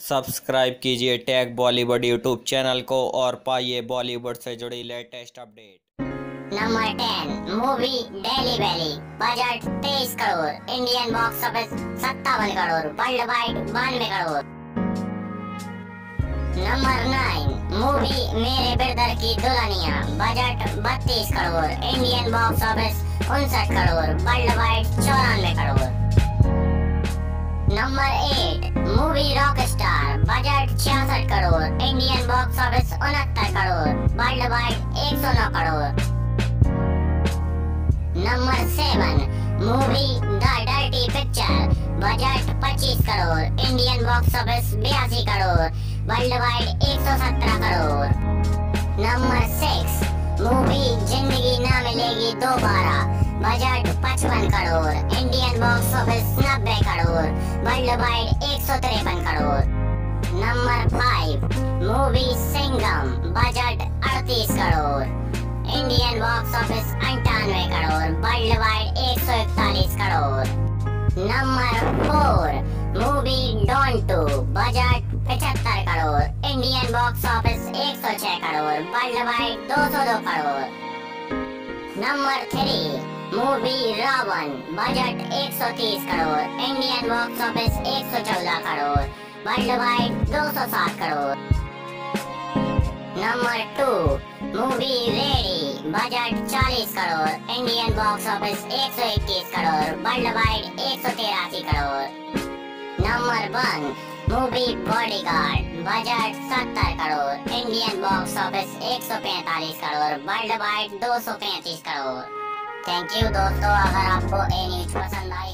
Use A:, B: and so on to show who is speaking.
A: Subscribe कीजिए tag Bollywood YouTube channel को और पाइए बॉलीवुड से जुड़ी latest update.
B: Number ten, movie Delhi belly, budget तेईस करोड़, इंडियन बॉक्स ऑफ़िस सत्तावन करोड़, वर्ल्ड वाइड बानवे crore. Number nine, movie Mere brother Ki Dulhania, budget बत्तीस करोड़, इंडियन बॉक्स ऑफ़िस उनसठ करोड़, वर्ल्ड वाइड चौरानवे ऑफ़िस उनहत्तर करोड़ वर्ल्ड वाइड एक सौ नौ crore number seven movie the dirty picture budget पच्चीस करोड़. इंडियन बॉक्स ऑफ़िस बयासी करोड़. वर्ल्ड वाइड एक सौ सत्रह करोड़. नंबर सिक्स मूवी ज़िंदगी ना मिलेगी दोबारा. बजट पचपन करोड़. इंडियन बॉक्स ऑफ़िस नब्बे करोड़. वर्ल्ड वाइड एक सौ तिरपन crore. Number five movie Singham budget अड़तीस करोड़ इंडियन बॉक्स ऑफ़िस अंठानवे करोड़ वर्ल्ड वाइड एक सौ इकतालीस crore number four movie Don two budget पचहत्तर करोड़ इंडियन बॉक्स ऑफ़िस एक सौ छह करोड़ वर्ल्ड वाइड दो सौ दो crore number three movie Raavan budget 130 crore Indian box office 114 crore world wide 207 crore number two movie ready budget 40 crore Indian box office 121 crore world wide एक crore number one movie bodyguard budget 70 crore Indian box office 145 crore world wide 235 crore thank you दोस्तों, अगर आपको ये news पसंद आई